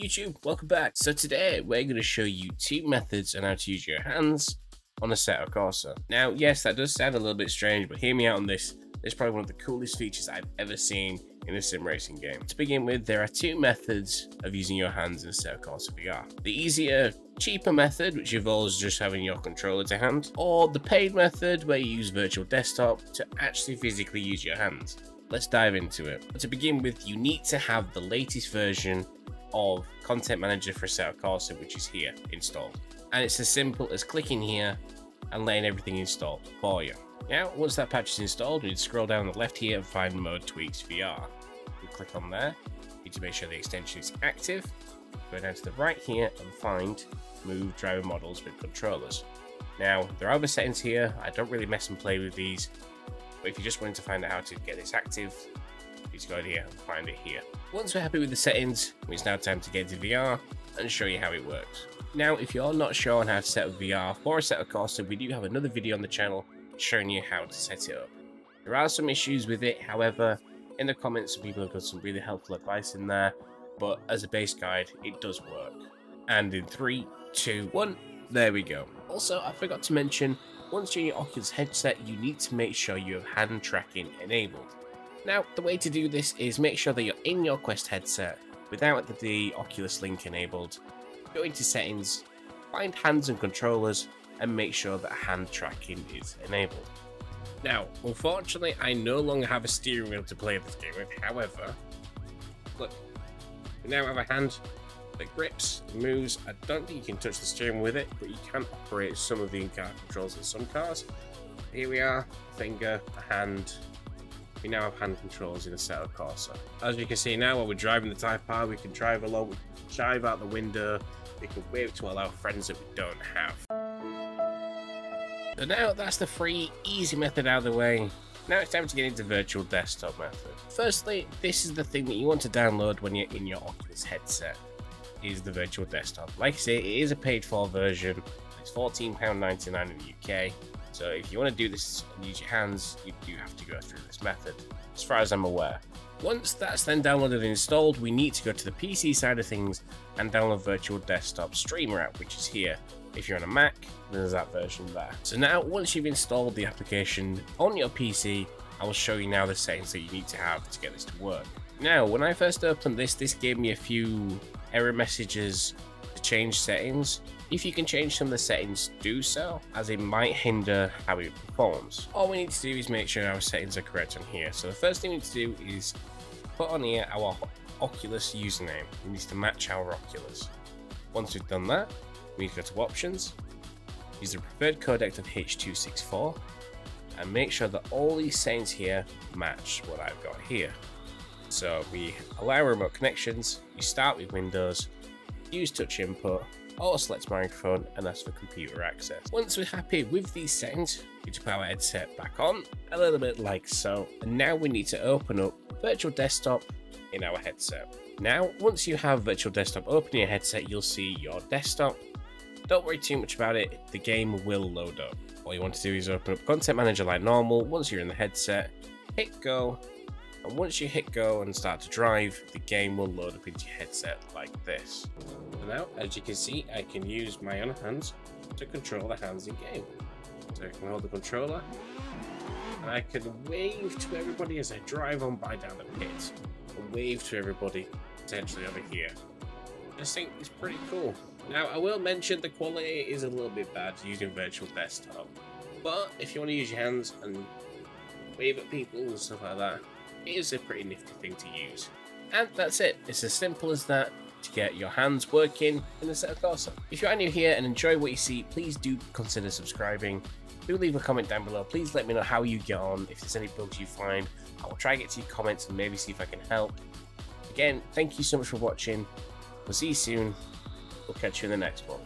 YouTube, welcome back. So today we're going to show you two methods on how to use your hands on Assetto Corsa. Now, yes, that does sound a little bit strange, but hear me out on this. Is probably one of the coolest features I've ever seen in a sim racing game. To begin with, there are two methods of using your hands in Assetto Corsa VR. The easier, cheaper method, which involves just having your controller to hand, or the paid method where you use virtual desktop to actually physically use your hands. Let's dive into it. But to begin with, you need to have the latest version of Content Manager for Assetto Corsa, which is here installed. And it's as simple as clicking here and letting everything install for you. Now, once that patch is installed, we need to scroll down the left here and find Mode Tweaks VR. We click on there, you need to make sure the extension is active. Go down to the right here and find Move Driver Models with Controllers. Now, there are other settings here. I don't really mess and play with these, but if you just wanted to find out how to get this active, you just go here and find it here. Once we're happy with the settings, it's now time to get into VR and show you how it works. Now, if you're not sure on how to set up VR for Assetto Corsa, we do have another video on the channel showing you how to set it up. There are some issues with it, however, in the comments some people have got some really helpful advice in there, but as a base guide, it does work. And in three, two, one, there we go. Also, I forgot to mention, once you're in your Oculus headset, you need to make sure you have hand tracking enabled. Now, the way to do this is make sure that you're in your Quest headset without the, Oculus Link enabled. Go into settings, find hands and controllers, and make sure that hand tracking is enabled. Now, unfortunately, I no longer have a steering wheel to play this game with. However, look, we now have a hand that grips, moves. I don't think you can touch the steering with it, but you can operate some of the in-car controls in some cars. Here we are, finger, a hand, we now have hand controls in Assetto Corsa. As you can see now, while we're driving the Type R, we can drive along, we can out the window, we can wave to all our friends that we don't have. So now that's the free, easy method out of the way. Now it's time to get into virtual desktop method. Firstly, this is the thing that you want to download when you're in your Oculus headset, is the virtual desktop. Like I say, it is a paid for version. It's £14.99 in the UK. So if you want to do this and use your hands, you do have to go through this method, as far as I'm aware. Once that's then downloaded and installed, we need to go to the PC side of things and download Virtual Desktop Streamer app, which is here. If you're on a Mac, there's that version there. So now, once you've installed the application on your PC, I will show you now the settings that you need to have to get this to work. Now, when I first opened this, this gave me a few error messages change settings. If you can change some of the settings, do so, as it might hinder how it performs. All we need to do is make sure our settings are correct on here. So the first thing we need to do is put on here our Oculus username. It needs to match our Oculus. Once we've done that, we need to go to options, use the preferred codec of H.264, and make sure that all these settings here match what I've got here. So we allow remote connections, you start with Windows, use touch input, or select microphone and ask for computer access. Once we're happy with these settings, we just put our headset back on, a little bit like so, and now we need to open up Virtual Desktop in our headset. Now, once you have Virtual Desktop open in your headset, you'll see your desktop. Don't worry too much about it, the game will load up. All you want to do is open up Content Manager like normal, once you're in the headset, hit go, and once you hit go and start to drive, the game will load up into your headset like this. So now, as you can see, I can use my own hands to control the hands in game. So I can hold the controller, and I can wave to everybody as I drive on by down the pit, and wave to everybody potentially over here. I think it's pretty cool. Now, I will mention the quality is a little bit bad using virtual desktop, but if you want to use your hands and wave at people and stuff like that, it is a pretty nifty thing to use. And that's it. It's as simple as that to get your hands working in Assetto Corsa. If you are new here and enjoy what you see, please do consider subscribing. Do leave a comment down below. Please let me know how you get on. If there's any bugs you find, I will try to get to your comments and maybe see if I can help. Again, thank you so much for watching. We'll see you soon. We'll catch you in the next one.